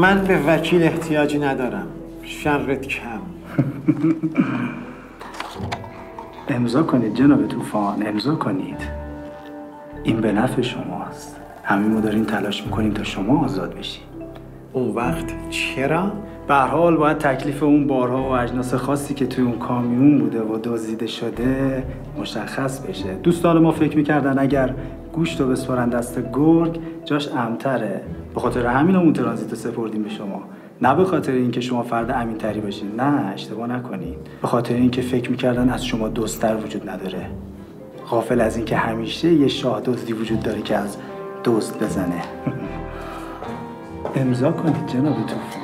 من به وکیل احتیاجی ندارم. شرت کم. امضا کنید جناب طوفان امضا کنید. این به نفع شماست. همین ما داریم تلاش می‌کنیم تا شما آزاد بشید. اون وقت چرا؟ به حال باید تکلیف اون بارها و اجناس خاصی که توی اون کامیون بوده و دزدیده شده مشخص بشه. دوستان ما فکر می‌کردن اگر گوشت رو بسپارن دست گرگ جاش امتره. به خاطر همین اون ترانزیت رو سپردیم به شما. نه به خاطر اینکه شما فرد امین تری باشین. نه اشتباه نکنید به خاطر اینکه فکر می‌کردن از شما دوستتر وجود نداره. غافل از اینکه همیشه یه شاه دزدی وجود داره که از دوست بزنه. امضا کنید جناب توفان.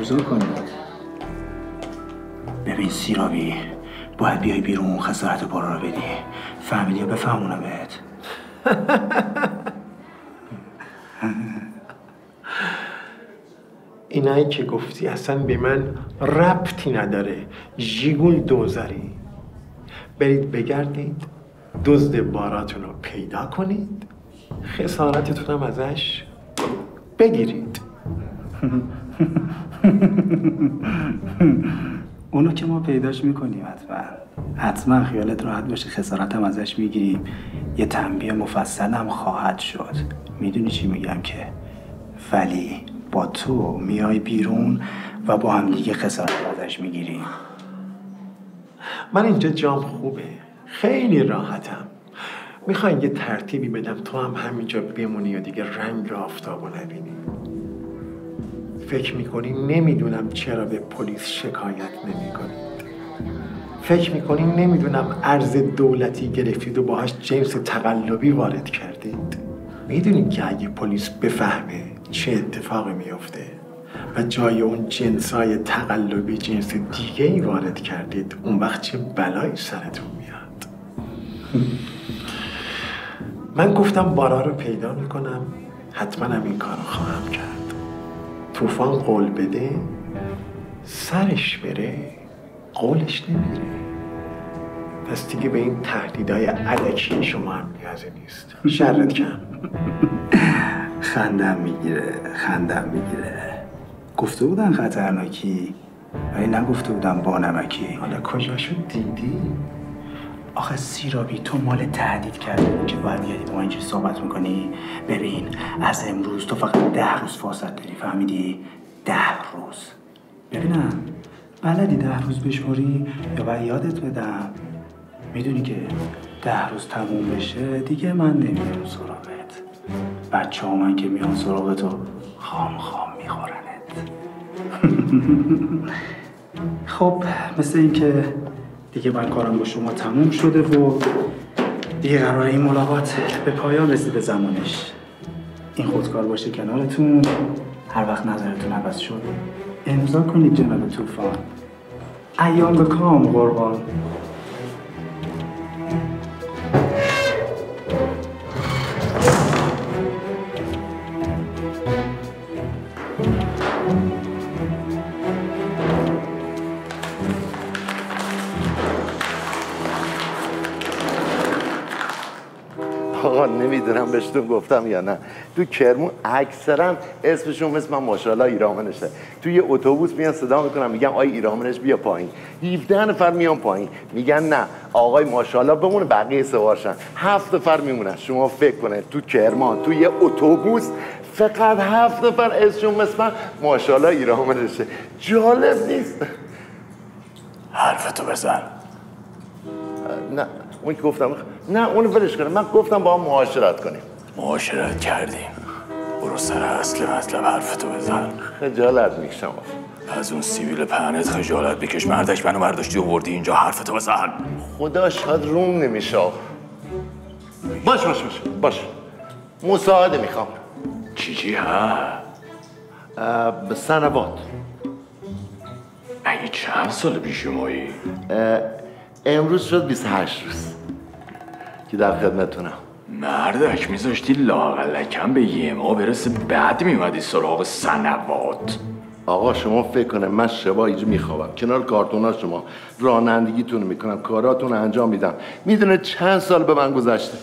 امضا کنید ببین سیرابی باید بیای بیرون اون خسارت بارا رو بدی. فهمیدی یا بفهمونمت اینایی که گفتی اصلا به من ربطی نداره. جیگول دوزاری. برید بگردید دزد باراتون رو پیدا کنید. خسارتتون هم ازش بگیرید. اونو که ما پیداش می‌کنیم حتما. حتما خیالت راحت باشه خسارت هم ازش می‌گیریم یه تنبیه مفصل هم خواهد شد. می‌دونی چی میگم که؟ ولی با تو میای بیرون و با هم دیگه خسارت ازش می‌گیریم من اینجا جام خوبه. خیلی راحتم. می‌خوای یه ترتیبی بدم تو هم همینجا بمونی و دیگه رنگ آفتاب رو نبینی. فکر می‌کنی نمی‌دونم چرا به پلیس شکایت نمی‌کنید فکر می‌کنی نمی‌دونم ارز دولتی گرفتید و باهاش جنس تقلبی وارد کردید. می‌دونید که اگه پلیس بفهمه چه اتفاقی میفته و جای اون جنسای تقلبی جنس دیگه ای وارد کردید اون وقت چه بلایی سرتون میاد؟ من گفتم بارا رو پیدا می‌کنم حتما هم این کار رو خواهم کرد. طوفان قول بده سرش بره قولش نمیره. پس دیگه به این تهدیدهای علکی شما هم نیازی نیست. شرت کم. خندم می‌گیره خندم می‌گیره. گفته بودن خطرناکی ولی نگفته بودن با نمکی. حالا کجاشو دیدی؟ آخه سیرابی تو مال تهدید کرده که باید بیادی ما اینجا صحبت می‌کنی؟ ببین از امروز تو فقط ده روز فرصت داری فهمیدی؟ ده روز. ببینم بلدی ده روز بشماری؟ یا باید یادت بدم؟ می‌دونی که ده روز تموم بشه دیگه من نمیرم سراغت. بچه ها من که میان سراغ تو خام خام میخورنت. خب مثل اینکه دیگه من کارم با شما تموم شده و دیگه قرار این ملاقات به پایان رسیده زمانش. این خودکار باشه کنارتون. هر وقت نظرتون عوض شد امضا کنید جناب طوفان. ایام به کام قربان. آقا نمی‌دونم بهشتون گفتم یا نه. تو کرمون اکثرا اسمشون مثل من ماشاءالله ایرامنشه. تو یه اتوبوس میان صدا می‌کنم میگم آی ایرامنش بیا پایین. 17 نفر میان پایین. میگن نه آقای ماشاءالله بمونه بقیه سوارشن هفت نفر میمونن. شما فکر کنه تو کرمان تو یه اتوبوس فقط هفت نفر اسمشون مثل من ماشاءالله ایرامنشه. جالب نیست. حرفتو بزن. نه. اون که گفتم نه اون ولش کنه من گفتم با هم معاشرت کنیم. معاشرت کردیم. برو سر اصل مطلب حرفتو بزن. خجالت می‌کشم. از اون سیویل پهنت خجالت بکش. مردک منو برداشتی و بردی اینجا حرفتو بزن. خدا شاید روم نمیشه. باش باش باش باش. مساعده می‌خوام. چی چی ها؟ به سنوات. اگه چند سال پیش مایی؟ امروز شد 28 روز. که در خدمتونم؟ مردک میذاشتی لاغلکم به یه ما برسه بعد میومدی سراغ سنوات. آقا شما فکر کنه من شبا اینجا میخوابم. کنار کارتونا شما. رانندگیتون می‌کنم. کاراتون انجام میدم. می‌دونه چند سال به من گذشته.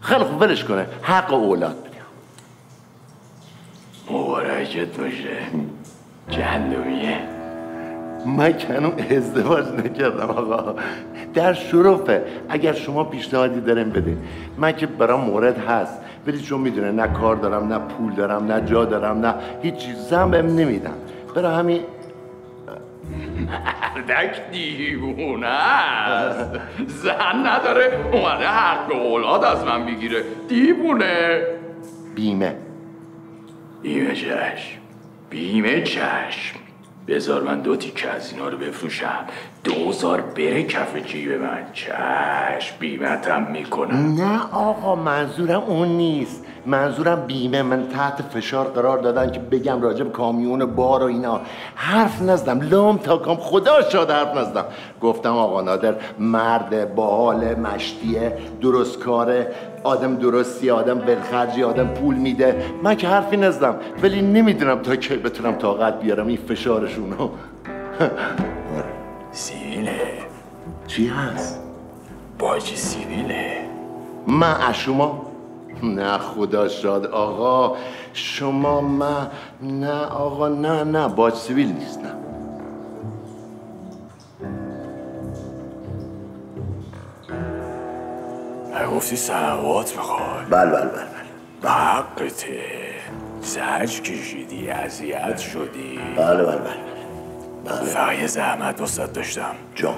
خیلی خوب ولش کنه. حق اولاد بدیم مبارکت باشه. چندمیه من کنون ازدواج نکردم آقا. در شرفه. اگر شما پیشنهادی داریم بده من که برام مورد هست. ولی چون می‌دونه نه کار دارم نه پول دارم نه جا دارم نه هیچ چیز. زن بهم نمیدم. برای همین مردک دیوونه است. زن نداره. اومده حق اولاد از من بگیره دیوونه. بیمه. بیمه چشم. بیمه چشم. بذار من دو تیکه از اینا رو بفروشم. دوزار بره کف جیب من. چشم بیمتم می‌کنم. نه آقا منظورم اون نیست. منظورم بیمه. من تحت فشار قرار دادن که بگم راجب کامیون بار و اینا. حرف نزدم. لام تا کام. خدا شاد حرف نزدم. گفتم آقا نادر مرد باحال مشتیه درست کاره آدم درستی آدم بلخرجی آدم پول میده. من که حرفی نزدم ولی نمی‌دونم تا کی بتونم طاقت بیارم. این فشارشونو. سیبیله چی هست؟ باجی سیبیله من از شما؟ نه خدا شاد آقا. شما من نه آقا نه نه. باج سیویل نیست گفتی سلوات می‌خوای بله بله بله بله. حقته زج کشیدی اذیت شدی. بله بله بله فقط یه زحمت وسط داشتم. جان.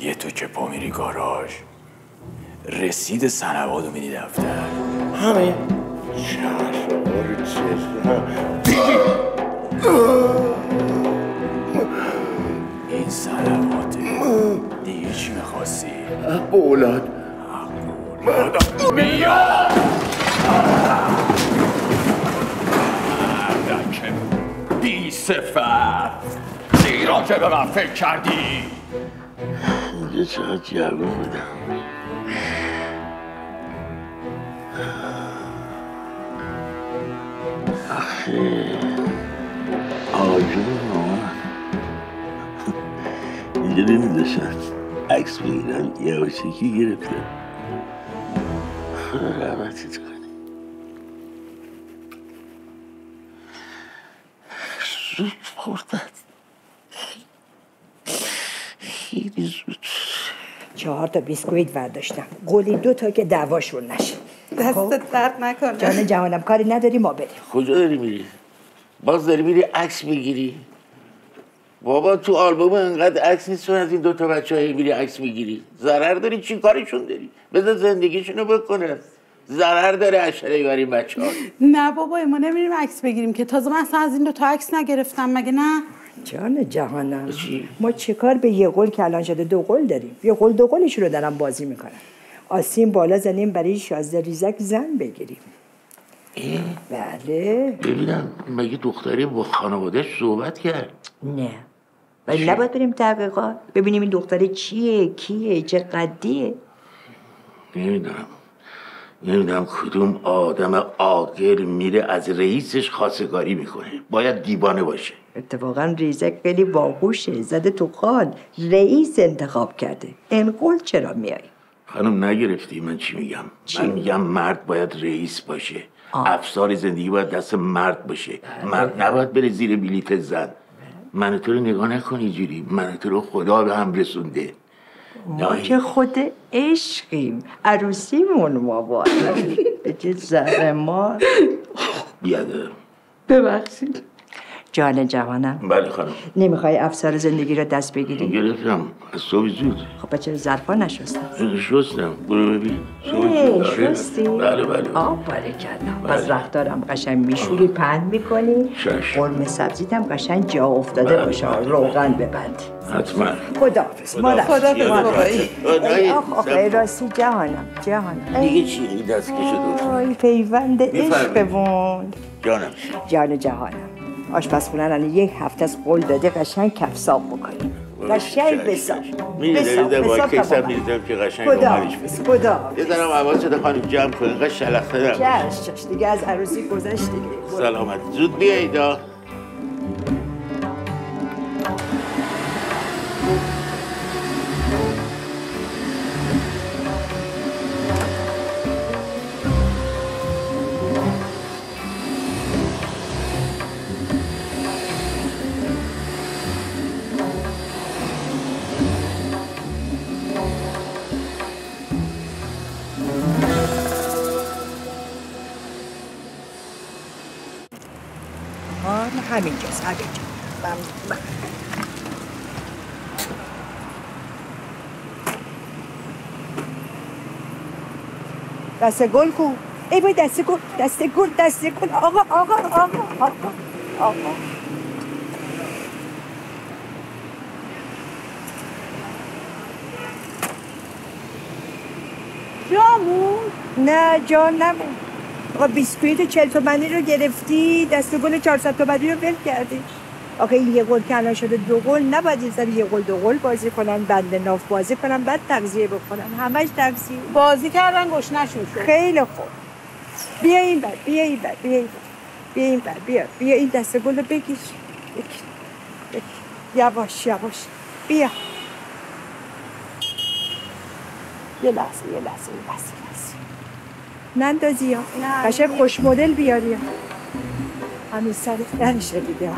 یه تو که پا میری گاراژ. رسید سنوادو میدی دفتر. رو چشم. این سنواته دیگه چی می‌خواستی؟ اولاد. میاد مردک بی به من فکر کردی؟ اینجا چقدر جواب بودم آخه آجون مامان اینجا نمیداشتن عکس بگیرم یواشکی گرفتم کنه زود خوردن خیلی زود. چهار تا بیسکویت برداشتم. قولی دو تا که دعواشون نشه. دستت درد نکنه. جان جهانم کاری نداری ما بریم. کجا داری میری؟ باز داری میری عکس می‌گیری؟ بابا تو آلبوم انقدر عکس نیست از این دوتا بچه های میری عکس می‌گیری. ضرر داری؟ چی کارشون داری؟ بذار زندگیشونو بکنه. ضرر داره اشره بر این بچه ها نه بابا ما نمیریم عکس بگیریم که. تازه من اصلا از این دو تا عکس نگرفتم مگه نه؟ جان جهانم. چی؟ ما چیکار به یه قول که الان شده دو قول داریم؟ یه قول دو قولش رو دارم بازی می‌کنم آسیم بالا زنیم برای شازده ریزک زن بگیریم. بله. ببینم مگه دختری با خانوادهش صحبت کرد؟ نه. ولی نباید بریم تحقیقات ببینیم این دختره چیه کیه چه قدیه نمی‌دونم. نمی‌دونم کدوم آدم عاقل میره از رئیسش خواستگاری می‌کنه. باید دیوانه باشه. اتفاقا ریزک خیلی باهوشه. زده تو خال رئیس انتخاب کرده. این قول چرا میای؟ خانم نگرفتی من چی میگم؟ من میگم مرد باید رئیس باشه. افسار زندگی باید دست مرد باشه. مرد نباید بره زیر بلیت زن. من تو رو نگاه نکنی جوری من تو رو خدا به هم رسونده. ما که خود عشقیم. عروسیمون مبارک به چه زهر ما. بیادر ببخشید. جان جوانم. بله خانم. نمی‌خوای افسار زندگی رو دست بگیری؟ گرفتم. از صبح زود. خب چرا ظرفا نشستم. شستم. برو ببین. زود. آره. شستی؟ بله بله. آب کردم پس رختارم قشنگ میشوری پهن می‌کنی؟ چشم. قرمه سبزیتم قشنگ جا افتاده بله. باشه. روغن ببند. حتما. خدا بابایی ای. آخ آخ ای راستی جهانم. جهانم. ای دیگه چی؟ دست آی پیوند. عشقمون. جانم. جان جهانم. آشپزخونه الان یک هفته از قول داده قشنگ کفساب بکنیم. قشنگ بساب می‌دونی در با کیسم می‌دونم که قشنگ بده خدا یه دارم حواست خانم جمع کن اینقدر شلخته نباش چش چش دیگه از عروسی گذشت دیگه. سلامت. زود بیایید دست گل کو ای وای دست گل دست گل دست گل. آقا آقا آقا آقا آقا. جامون؟ نه جان نمون آقا بیسکویت چل تومنی رو گرفتی دست گل 400 تومنی رو ول کردی. آقا این یه گل که الان شده دو گل نباید این سر یه گل دو گل بازی کنن بند ناف بازی کنن بعد تغذیه بکنن. همش تغذیه. بازی کردن گشنشون شد. خیلی خوب. بیا این بر بیا این بر بیا این بر بیا این بر بیا بیا این دست گل رو بگیر. یواش یواش. بیا. یه لحظه یه لحظه یه لحظه یه لحظه. نندازی ها قشنگ خوش مدل بیاری. همین سر نمیشه دیگه.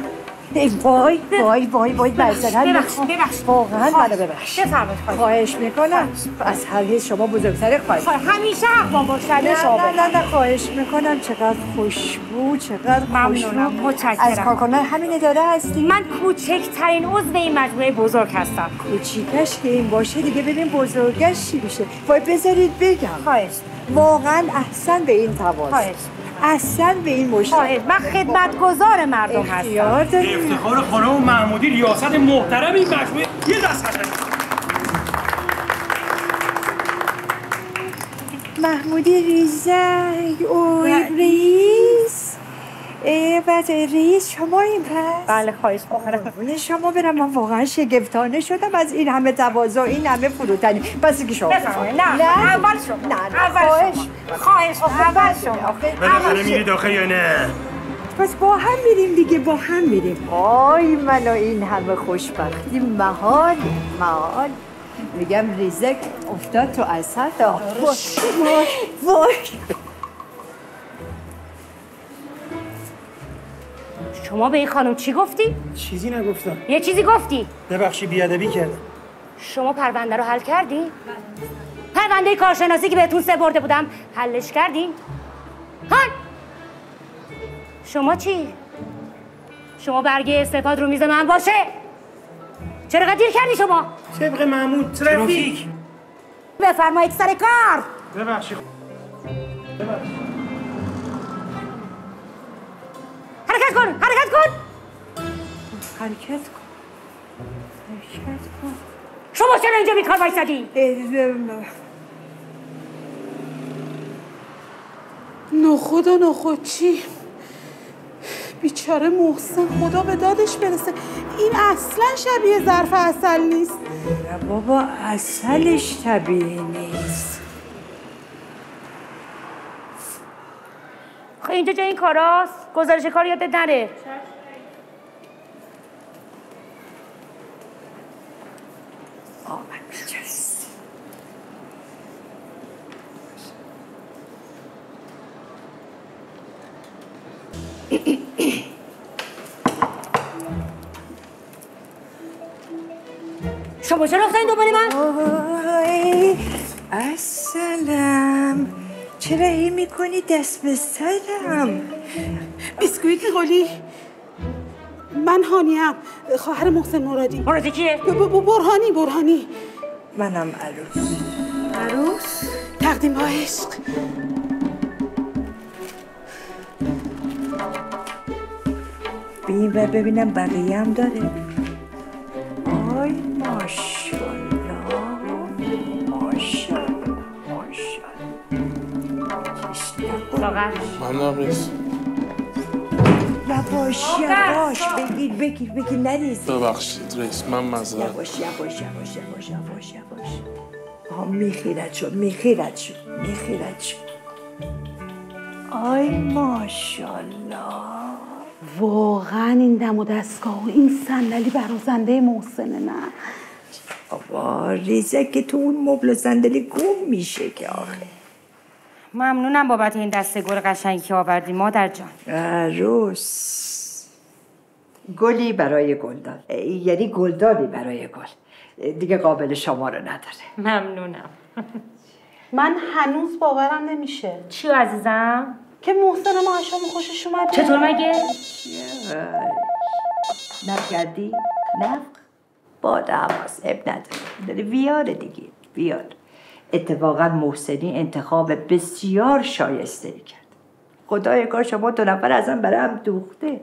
وای وای وای وای مثلا ببخش ببخش. واقعا منو ببخش. بفرمایید خواهش. می‌کنم. از هرگز شما بزرگتر خواهش. همیشه اقوام باشد نه نه نه خواهش می‌کنم. چقدر خوشبو چقدر ممنونم. متشکرم. از کارکنان همین اداره هستی من کوچکترین عضو این مجموعه بزرگ هستم. کوچیکش که این باشه دیگه ببین بزرگش چی میشه. وای بذارید بگم. خواهش. واقعا احسن به این تواز احسن به این خواهش من خدمتگزار مردم هستم. افتخار خانم محمودی ریاست محترم این مجموعه. یه دست محمودی ریزک اوی ای بعد رئیس شما این پس. بله خواهش می‌کنم. قربون شما برم. من واقعا شگفتانه شدم. از این همه تواضع این همه فروتنی. پس که شما نه نه؟ اول شما. نه نه اول خواهش. شما خواهش اول شما. بالاخره میری داخل یا نه؟ پس با هم میریم دیگه با هم میریم. آی من و این همه خوشبختی. محال محال. میگم ریزک افتاد تو اصل وای وای. شما به این خانم چی گفتی؟ چیزی نگفتم یه چیزی گفتی ببخشی بیادبی کردم شما پرونده رو حل کردی؟ پرونده کارشناسی که بهتون سپرده بودم حلش کردین؟ حل شما چی؟ شما برگه استفاد رو میز من باشه چرا قدیر کردی شما؟ طبق محمود ترافیک بفرمایید سر کار ببخشی حرکت حرکت کن. حرکت کن. شما چرا اینجا بیکار وایسادی؟ نخود و نخود چی؟ بیچاره محسن خدا به دادش برسه. این اصلا شبیه ظرف اصل نیست. بابا اصلش طبیعی نیست. خب اینجا جای این کاراست. گزارش کار یادت نره. شما چرا افتادین دنبال من؟ وای اصلم چرا این می‌کنی دست به سرم بیسکویت قلی من هانیم خواهر محسن مرادی مرادی کیه؟ برهانی برهانی منم عروس عروس تقدیم با عشق ببین و ببینم بقیه هم داره ساغر رئیس یواش یواش بگیر بگیر بگیر. نریز ببخشید رئیس من معذرت یواش یواش یواش یواش یواش یواش آها میخیرد شد میخیرد شد میخیرد شد. آی ماشالله واقعا این دم و دستگاه و این صندلی برازنده محسنه نه. بابا ریزه که تو اون مبل و صندلی گم میشه که آخه. ممنونم بابت این دسته گل قشنگی که آوردی مادر جان. عروس گلی برای گلدان. یعنی گلدانی برای گل. دیگه قابل شما رو نداره. ممنونم. من هنوز باورم نمیشه. چی عزیزم؟ که محسن ما خوشش اومده. چطور مگه؟ نکردی؟ نه باد حواس اب نداره. داره بیاره دیگه. بیار اتفاقا محسنی انتخاب بسیار شایسته کرد خدای کار شما دو نفر ازم برای هم دوخته.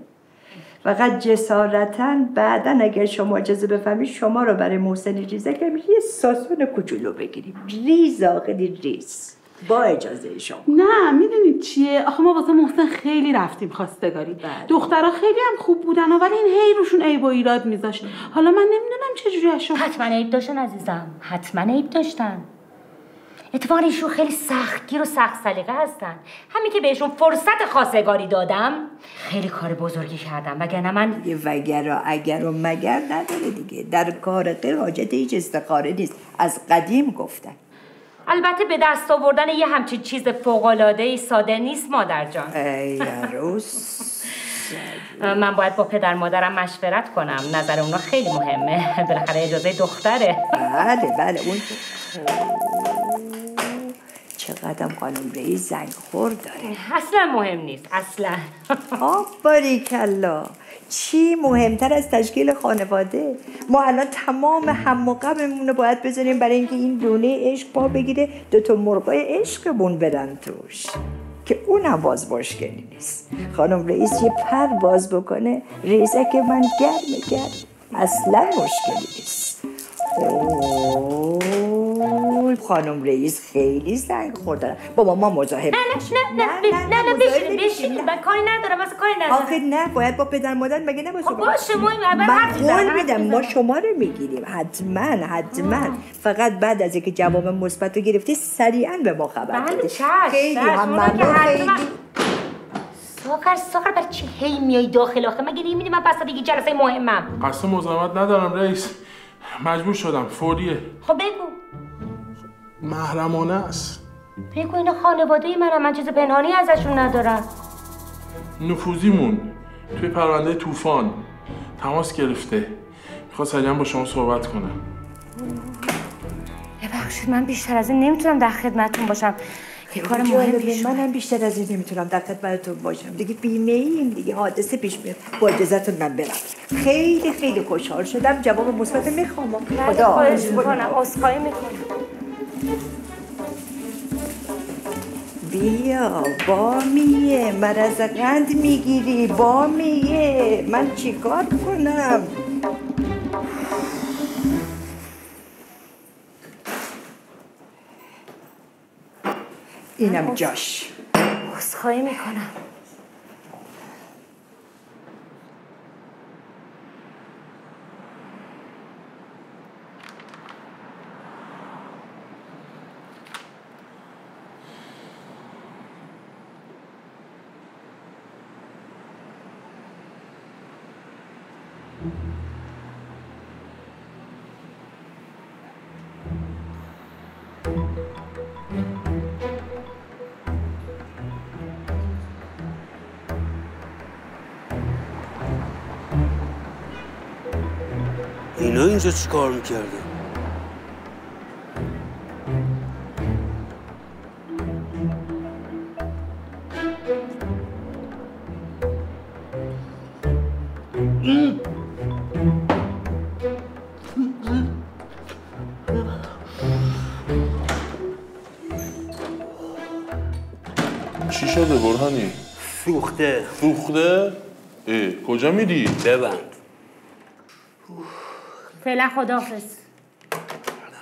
فقط جسارتا بعدا اگر شما اجازه بفهمید شما رو برای محسنی ریزه که یه ساسون کوچولو بگیریم. ریز آخری ریز. با اجازه شما. نه می‌دونید چیه؟ آخه ما واسه محسن خیلی رفتیم خواستگاری. دخترها خیلی هم خوب بودن ولی این هی روشون عیب و ایراد میذاشت. حالا من نمی‌دونم چجوری اشون حتما عیب داشتن عزیزم. حتما عیب داشتن. اتفاقا ایشون خیلی سختگیر و سخت سلیقه هستن. همین که بهشون فرصت خواستگاری دادم خیلی کار بزرگی کردم. وگرنه من یه وگر و اگر و مگر نداره دیگه. در کار غیر حاجت هیچ استخاره نیست. از قدیم گفتن. البته به دست آوردن یه همچین چیز فوق‌العاده‌ای ساده نیست مادر جان. ای عروس. من باید با پدر مادرم مشورت کنم. نظر اونا خیلی مهمه. بالاخره اجازه دختره. بله بله اون چقدر خانم رئیس زنگ خور داره. اصلا مهم نیست اصلا. آفاری کلا. چی مهمتر از تشکیل خانواده؟ ما الان تمام هم و رو باید بذاریم برای اینکه این دونه عشق پا بگیره دوتا مرغای عشقمون برن توش. که اونم باز مشکلی نیست. خانم رئیس یه پر باز بکنه ریزک من گرم گرم. اصلا مشکلی نیست. اوه. خانم رئیس خیلی زنگ خوردن. بابا ما مزاحم نه نه نه نه نه نه بشین بشین من کاری ندارم اصلا کاری ندارم. آخه نه باید با پدر مادر مگه نباشه خب باشه ما این من قول میدم ما. شما رو می‌گیریم. حتما حتما. فقط بعد از اینکه جواب مثبت رو گرفتی سریعا به ما خبر بله بده خیلی. هم ممنون خیلی ساغر ساغر برای چی هی میای داخل آخه؟ مگه نمیدی من وسط یه جلسه مهمم؟ قصد مزاحمت ندارم رئیس. مجبور شدم فوریه. خب بگو. محرمانه است. بگو اینا خانواده منم من چیز پنهانی ازشون ندارم. نفوذیمون توی پرونده طوفان تماس گرفته. می‌خواد سریعا با شما صحبت کنم ببخشید من بیشتر از این نمی‌تونم در خدمتتون باشم. یه کار مهم پیش اومد. منم بیشتر از این نمی‌تونم در خدمتتون باشم. دیگه بیمه ایم دیگه حادثه پیش میاد. با اجازهتون من برم. خیلی خیلی خوشحال شدم. جواب مثبت می‌خوام. بله، خدا خواهش می‌کنم. عذرخواهی می‌کنم. بیا بامیه مرض قند می‌گیری بامیه. من چیکار کنم؟ اینم جاش. عذرخواهی می‌کنم. اینا اینجا چی کار می‌کردن؟ چی شده برهانی؟ سوخته سوخته؟ اه کجا میری؟ ببند فعلا خداحافظ.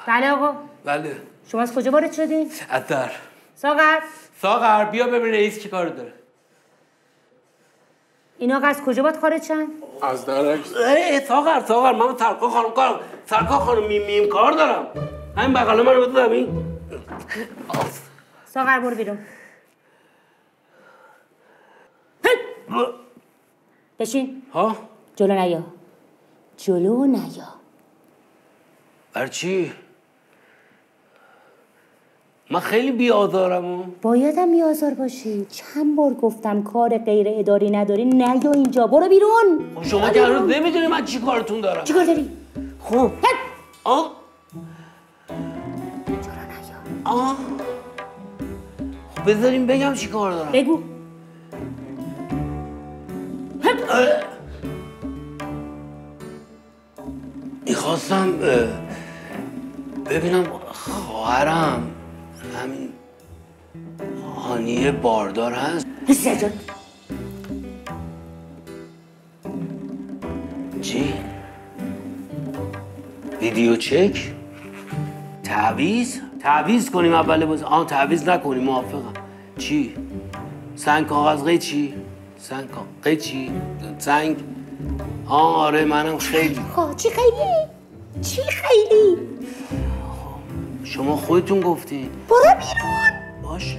بله آقا. بله. شما از کجا وارد شدین؟ از در. ساغر. ساغر بیا ببین رئیس چی کار داره. اینا آقا از کجا باید خارج شن؟ از درک ای ساغر ساغر من سرکار خانم کار سرکار خانم میم میم کار دارم. همین بغل منو بده زمین ساغر برو بیرون. بشین. ها؟ جلو نیا. جلو نیا. بر چی؟ من خیلی بیآزارم. و بایدم بیازار باشی. چند بار گفتم کار غیر اداری نداری نیا اینجا. برو بیرون. خب شما که هنوز نمی‌دونی من چی کارتون دارم. چی کار داری؟ خب. آه. آه. خب بذاریم بگم چی کار دارم. بگو. می‌خواستم ببینم خواهرم همین هانیه باردار هست سجاد چی؟ ویدیو چک؟ تعویز؟ تعویز کنیم اول باز آه تعویز نکنیم موافقم چی؟ سنگ کاغذ چی؟ سنگ کاغذ قی چی؟ سنگ آره منم خیلی خب چی خیلی؟ چی خیلی؟ شما خودتون گفتین برو بیرون. باشه.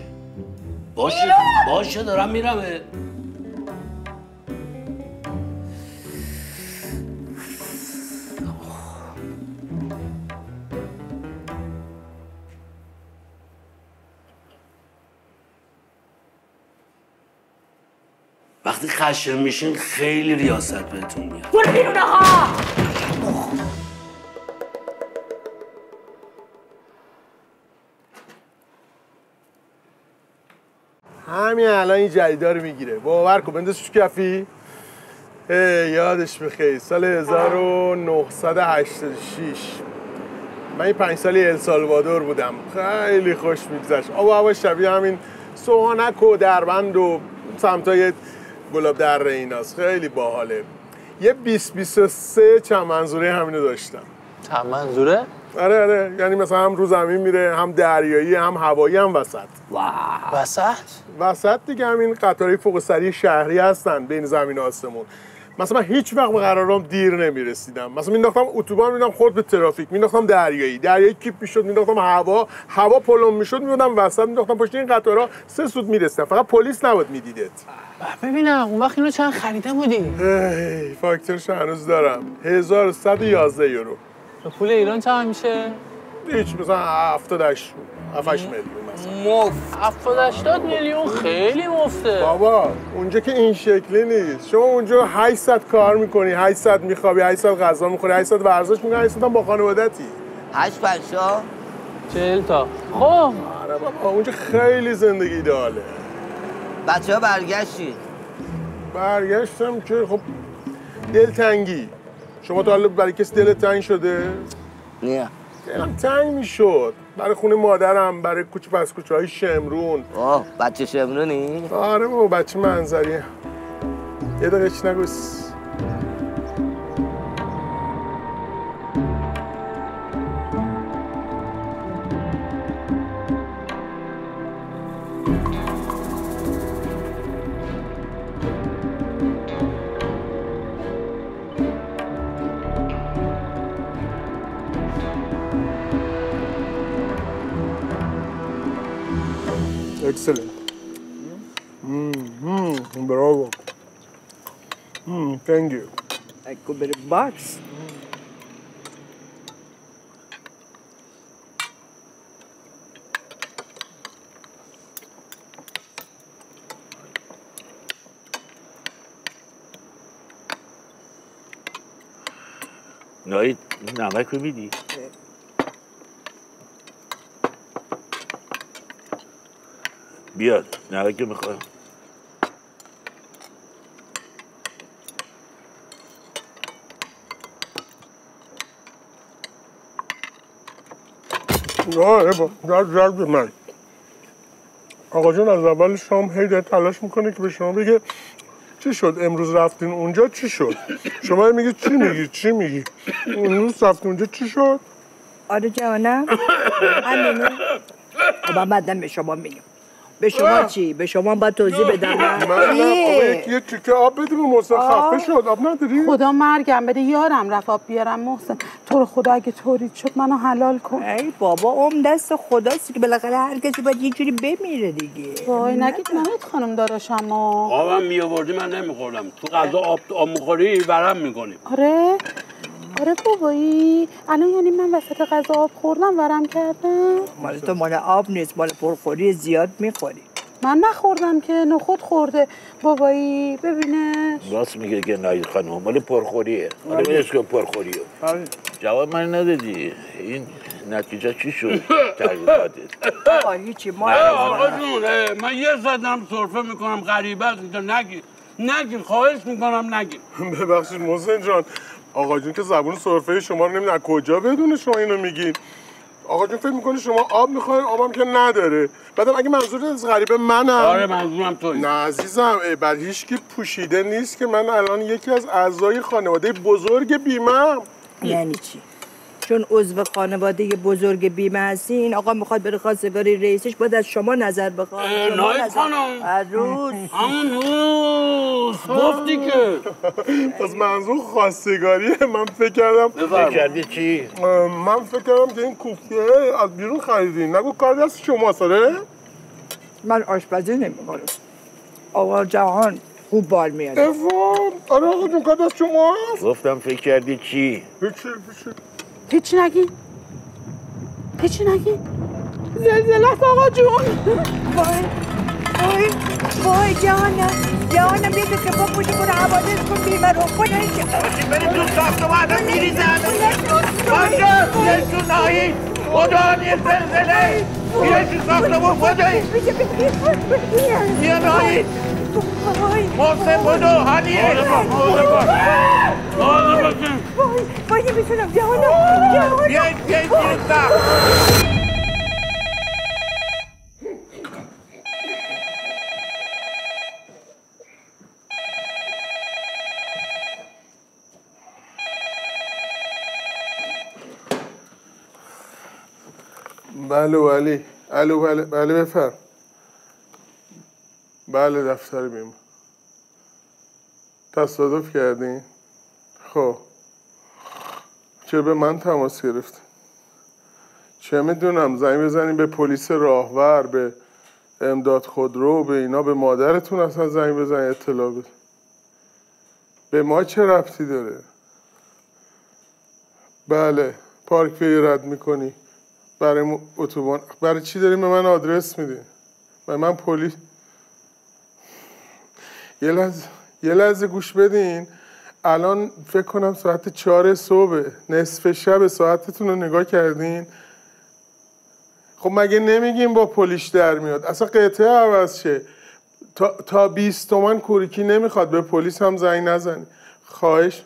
باشه. باشه دارم میرم. وقتی خشم میشین خیلی ریاست بهتون میاد. برو بیرون آقا. همین الان این جدیدا می‌گیره. باور کن بندازش کفی. یادش بخیر سال 1986 من این پنج سالی السالوادور بودم. خیلی خوش میگذشت. آب و هوا شبیه همین سوهانک و دربند و سمتای گلاب در ایناست. خیلی باحاله. یه 20 23 چند منظوره همینو داشتم. چند منظوره؟ آره آره. یعنی مثلا هم رو زمین میره هم دریایی هم هوایی هم وسط. وسط؟ وسط دیگه همین قطارهای فوق سری شهری هستن بین زمین و آسمون. مثلا من هیچ وقت به قرارام دیر نمی‌رسیدم. مثلا مینداختم اتوبان میدم خورد به ترافیک مینداختم دریایی. دریایی کیپ می‌شد مینداختم هوا هوا پلم می‌شد میبودم وسط مینداختم پشت این قطارها. سه سود می‌رسیدم. فقط پلیس نبود میدیدت. ببینم اون وقت اینو چند خریده بودی؟ فاکتورش هنوز دارم. 1111 یورو. پول ایران چند میشه؟ هیچ مثلا 78 7 میلیون مثلا. مفت. 70 80 میلیون خیلی مفته. بابا اونجا که این شکلی نیست. شما اونجا 800 کار می‌کنی 800 میخوابی 800 غذا می‌خوری 800 ورزش می‌کنی 800 هم با خانوادتی. هشت پنجا؟ چهل تا. خب. آره بابا اونجا خیلی زندگی ایداله بچه ها برگشتی برگشتم که خب دلتنگی. شما تا حالا برای کسی دل تنگ شده؟ نه. دلم تنگ می‌شد. برای خونه مادرم برای کوچه پس کوچه های شمرون. آه بچه شمرونی؟ آره بابا بچه منظریه یه دقیقه چی نگو. Excellent. Hmm. hmm, bravo. Hmm. thank you. I could be a box. not. não vai comer eh, disso. بیاد. آره با در در به من. آقا جان از اول شام هی داره تلاش می‌کنه که به شما بگه چی شد؟ امروز رفتین اونجا؟ چی شد؟ شما میگی چی میگی؟ چی میگی؟ امروز رفتین اونجا؟ چی شد؟ آره جانم. همینه من بعدم به شما میگم. به شما چی؟ به شما باید توضیح بدم. یه تیکه آب بده به محسن خفه شد آب نداری؟ خدا مرگم بده یارم رفت آب بیارم. محسن تو رو خدا اگه طوریت شد منو حلال کن. ای بابا ام دست خداست که بالاخره هر کسی باید یه جوری بمیره دیگه. وای نگید نمید خانم داداشم ها آبم میآوردی من نمیخوردم تو غذا آب آب می‌خوری ورم می‌کنیم آره. آره بابایی الان یعنی من وسط غذا آب خوردم ورم کردم. مال تو مال آب نیست مال پرخوری زیاد می‌خوری. من نخوردم که نخود خورده. بابایی ببینه. راست میگه که نایی خانم مال پرخوریه. حالا بهش کن پرخوریه. جواب من ندادی. این نتیجه چی شد؟ تغییراتت آقا هیچی ما آقا من یه زدم سرفه می‌کنم غریبه است اینجا نگی. نگین خواهش می‌کنم نگین ببخشید محسن جان. آقا جون که زبون سرفه شما رو نمی‌دونم. از کجا بدونه شما اینو میگین؟ آقا جون فکر می‌کنه شما آب می‌خواین آبم که نداره. بعدم اگه منظور از غریب منم. آره منظورم توی نه عزیزم بر هیچ کی پوشیده نیست که من الان یکی از اعضای خانواده بزرگ بیمم. یعنی چی؟ چون عضو خانواده بزرگ بیمه هستین آقا می‌خواد بره خواستگاری رئیسش باید از شما نظر بخواد. نایب نظر- خانم. عروس همون روز. گفتی که. پس منظور خواستگاریه من فکر کردم فکر کردی چی؟ من فکر کردم که این کوفته از بیرون خریدین. نگو کاری از شما ساره من آشپزی نمی‌کنم. آقا جهان خوب بال میاره افام آره آقا جون کاری از شما گفتم فکر کردی چی؟ هیچی هیچی هیچی نگی. هیچی نگی. زلزله آقا جون. وای وای وای جهانم جهانم بیا تو کباب پوشی برو حوادث کن بیمه رو خودش بریم تو ساختمان آدم میریزه. باشه بیاین تو نایی خدا نیست زلزله بیاین تو ساختمان خدایی بیا نایی محسن بدو هنیه وای وای نمی‌تونم جهانم جهانم بیاین بیاین ساخت بله ولی الو بله بله بفرم بله دفتر بیمه تصادف کردین خب چرا به من تماس گرفتین چه می‌دونم زنگ بزنین به پلیس راهور به امداد خودرو به اینا به مادرتون اصلا زنگ بزنین اطلاع بده. به ما چه ربطی داره؟ بله پارک پی رد می‌کنی. برای اتوبان برای چی داریم به من آدرس میدین و من پلیس یه لحظه یه لحظه گوش بدین. الان فکر کنم ساعت چهار صبح نصف شب ساعتتون رو نگاه کردین؟ خب مگه نمیگیم با پلیش در میاد؟ اصلا قطعه عوض شه. تا, تا 20 تومن کوریکی نمی‌خواد به پلیس هم زنگ نزنی خواهش؟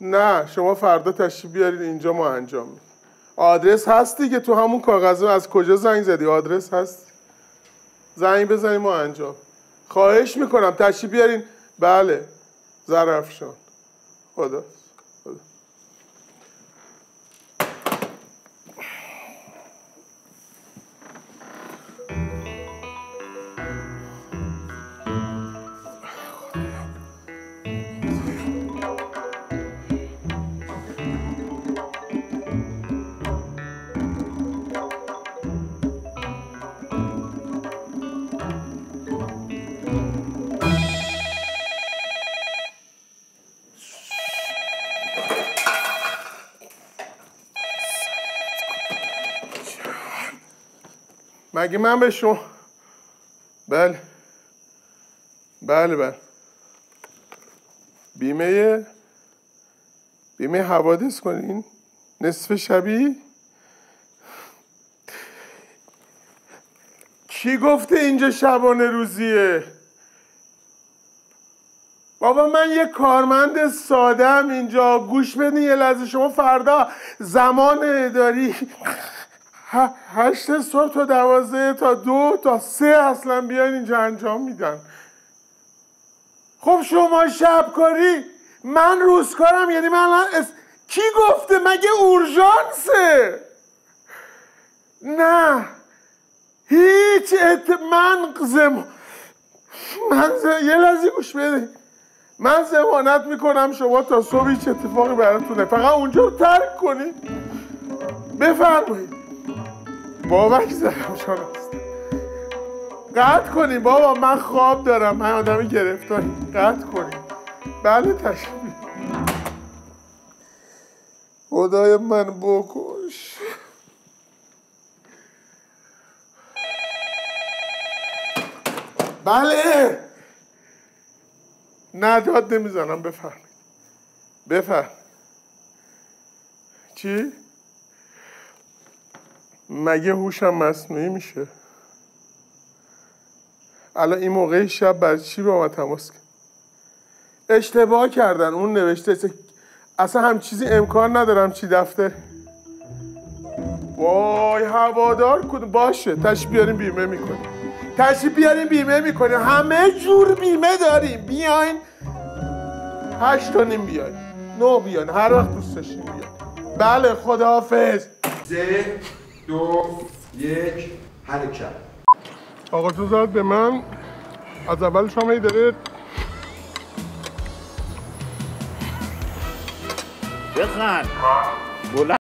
نه شما فردا تشریف بیارید اینجا ما انجام میدیم. آدرس هست دیگه تو همون کاغذه از کجا زنگ زدی؟ آدرس هست. زنگ بزنی ما انجام. خواهش می‌کنم. تشریف بیارین. بله. زرفشان خدا. مگه من به شما بله. بله بله. بیمه بیمه حوادث کنین. نصف شبی. کی گفته اینجا شبانه روزیه؟ بابا من یه کارمند ساده اینجا. گوش بدین یه لحظه. شما فردا زمان داری. هشت صبح تا دوازده تا دو تا سه اصلا بیاین اینجا انجام میدن. خب شما شب کاری من روزکارم یعنی من الان اس... کی گفته؟ مگه اورژانسه؟ نه. هیچ ات... من زم... من ز... یه لحظه گوش بده من زمانت می‌کنم شما تا صبح هیچ اتفاقی براتونه فقط اونجا رو ترک کنید. بفرمایید. بابک زدم شان است قطع کنیم بابا من خواب دارم. من آدمی گرفتاری. قطع کنیم بله تشریف. خدای من بکش. بله. نه داد نمی‌زنم. بفرمایید. بفرم چی؟ مگه هوشم مصنوعی میشه؟ الان این موقع شب بر چی با من تماس اشتباه کردن. اون نوشته اصلا هم چیزی امکان ندارم چی دفتر وای هوادار کن باشه. تشریف بیاریم بیمه می‌کنیم. تشریف بیاریم بیمه می‌کنیم. همه جور بیمه داریم. بیاین. هشت تا نیم بیاین. نه بیاین. هر وقت دوست داشتین بیاین. بله خداحافظ. دو یک حرکت آقا تو زد به من از اول شما ای داره بخند. بلند